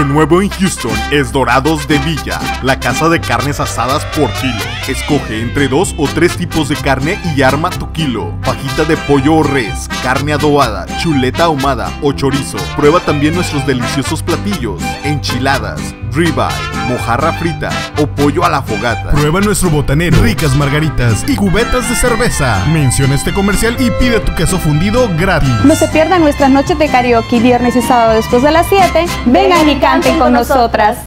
Lo nuevo en Houston es Dorados de Villa, la casa de carnes asadas por kilo. Escoge entre dos o tres tipos de carne y arma tu kilo. Fajita de pollo o res, carne adobada, chuleta ahumada o chorizo. Prueba también nuestros deliciosos platillos, enchiladas, ribeye, mojarra frita o pollo a la fogata. Prueba nuestro botanero, ricas margaritas y cubetas de cerveza. Menciona este comercial y pide tu queso fundido gratis. No se pierdan nuestras noches de karaoke viernes y sábado después de las 7. Vengan y canten con nosotras.